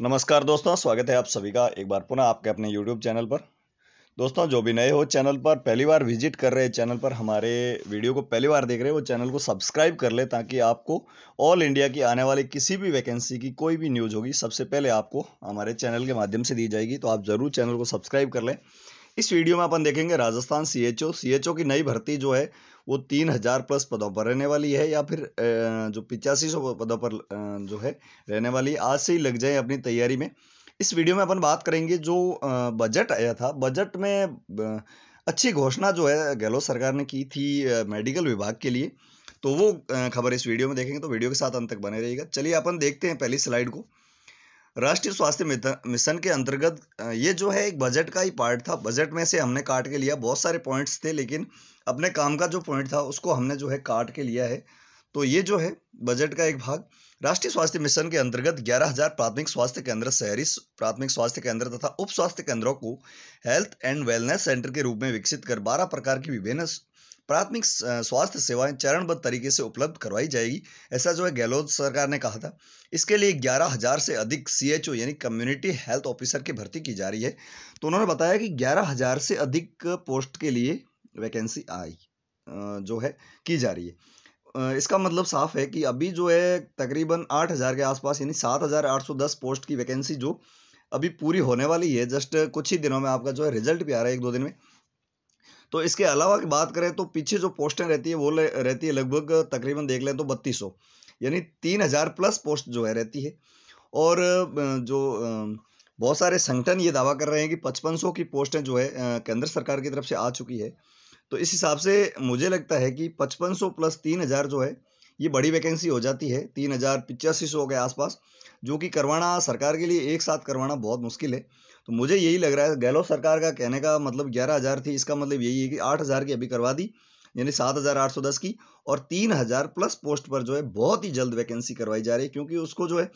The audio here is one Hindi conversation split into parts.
नमस्कार दोस्तों, स्वागत है आप सभी का एक बार पुनः आपके अपने YouTube चैनल पर। दोस्तों, जो भी नए हो चैनल पर, पहली बार विज़िट कर रहे हैं चैनल पर, हमारे वीडियो को पहली बार देख रहे हैं वो चैनल को सब्सक्राइब कर ले ताकि आपको ऑल इंडिया की आने वाली किसी भी वैकेंसी की कोई भी न्यूज़ होगी, सबसे पहले आपको हमारे चैनल के माध्यम से दी जाएगी तो आप ज़रूर चैनल को सब्सक्राइब कर लें। इस वीडियो में अपन देखेंगे Rajasthan C H O C H O की नई भर्ती जो है, वो तीन हज़ार प्लस पदों पर रहने वाली है, या फिर जो पिचासी सौ पदों पर जो है, रहने वाली आज से ही लग जाए अपनी तैयारी में। इस वीडियो में अपन बात करेंगे जो बजट आया था। बजट में अच्छी घोषणा जो है, गहलोत सरकार ने की थी मेडिकल विभाग के लिए। तो वो खबर इस वीडियो में देखेंगे तो वीडियो के साथ अंत तक बने रहिएगा। चलिए, अपन देखते हैं पहली स्लाइड को। राष्ट्रीय स्वास्थ्य मिशन के अंतर्गत ये जो है एक बजट का ही पार्ट था। बजट में से हमने काट के लिया। बहुत सारे पॉइंट्स थे, लेकिन अपने काम का जो पॉइंट था, उसको हमने जो है काट के लिया है। तो ये जो है बजट का एक भाग। राष्ट्रीय स्वास्थ्य मिशन के अंतर्गत ग्यारह हज़ार प्राथमिक स्वास्थ्य केंद्र, शहरी प्राथमिक स्वास्थ्य केंद्र तथा उप स्वास्थ्य केंद्रों को हेल्थ एंड वेलनेस सेंटर के रूप में विकसित कर बारह प्रकार की विभिन्न प्राथमिक स्वास्थ्य सेवाएँ चरणबद्ध तरीके से उपलब्ध करवाई जाएगी, ऐसा जो है गहलोत सरकार ने कहा था। इसके लिए ग्यारह हज़ार से अधिक सी एच ओ यानी कम्युनिटी हेल्थ ऑफिसर की भर्ती की जा रही है। तो उन्होंने बताया कि ग्यारह हज़ार से अधिक पोस्ट के लिए वैकेंसी आई जो है, की जा रही है। इसका मतलब साफ़ है कि अभी जो है तकरीबन आठ हज़ार के आसपास यानी सात हज़ार आठ सौ दस पोस्ट की वैकेंसी जो अभी पूरी होने वाली है, जस्ट कुछ ही दिनों में आपका जो है रिज़ल्ट भी आ रहा है एक दो दिन में। तो इसके अलावा की बात करें तो पीछे जो पोस्टें रहती है, वो रहती है लगभग तकरीबन देख लें तो बत्तीस। यानी तीन हज़ार प्लस पोस्ट जो है, रहती है। और जो बहुत सारे संगठन ये दावा कर रहे हैं कि पचपन सौ की पोस्टें जो है केंद्र सरकार की तरफ़ से आ चुकी है। तो इस हिसाब से मुझे लगता है कि पचपन सौ प्लस तीन हज़ार जो है, ये बड़ी वैकेंसी हो जाती है, तीन हज़ार पिचासी सौ के आसपास। जो कि करवाना सरकार के लिए, एक साथ करवाना बहुत मुश्किल है। तो मुझे यही लग रहा है गहलोत सरकार का कहने का मतलब ग्यारह हज़ार थी, इसका मतलब यही है कि आठ हज़ार की अभी करवा दी, यानी सात हज़ार आठ सौ दस की, और तीन हज़ार प्लस पोस्ट पर जो है, बहुत ही जल्द वैकेंसी करवाई जा रही है, क्योंकि उसको जो है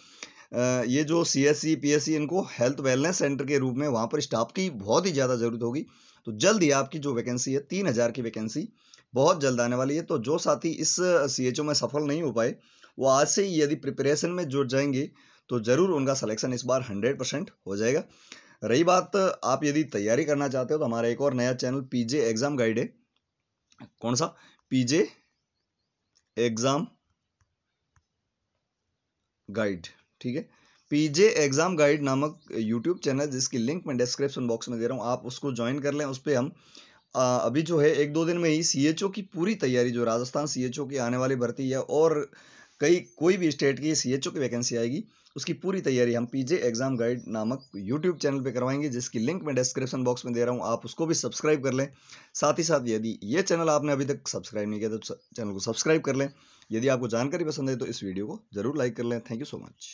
ये जो C S C P S C इनको हेल्थ वेलनेस सेंटर के रूप में वहाँ पर स्टाफ की बहुत ही ज़्यादा ज़रूरत होगी। तो जल्द ही आपकी जो वैकेंसी है, तीन हज़ार की वैकेंसी बहुत जल्द आने वाली है। तो जो साथी इस सी एच ओ में सफल नहीं हो पाए, वो आज से ही यदि प्रिपरेशन में जुट जाएँगे तो ज़रूर उनका सिलेक्शन इस बार हंड्रेड परसेंट हो जाएगा। रही बात आप यदि तैयारी करना चाहते हो तो हमारा एक और नया चैनल पीजे एग्ज़ाम गाइड है। कौन सा? पीजे एग्ज़ाम गाइड ठीक है? पीजे एग्ज़ाम गाइड नामक यूट्यूब चैनल जिसकी लिंक मैं डिस्क्रिप्शन बॉक्स में दे रहा हूँ आप उसको ज्वाइन कर लें उस पर हम आ, अभी जो है एक दो दिन में ही सीएचओ की पूरी तैयारी जो राजस्थान सीएचओ की आने वाली भर्ती है और कई, कोई भी स्टेट की सीएचओ की वैकेंसी आएगी, उसकी पूरी तैयारी हम पीजे एग्ज़ाम गाइड नामक यूट्यूब चैनल पे करवाएँगे, जिसकी लिंक मैं डिस्क्रिप्शन बॉक्स में दे रहा हूँ, आप उसको भी सब्सक्राइब कर लें। साथ ही साथ यदि ये चैनल आपने अभी तक सब्सक्राइब नहीं किया तो चैनल को सब्सक्राइब कर लें। यदि आपको जानकारी पसंद है तो इस वीडियो को ज़रूर लाइक कर लें। Thank you so much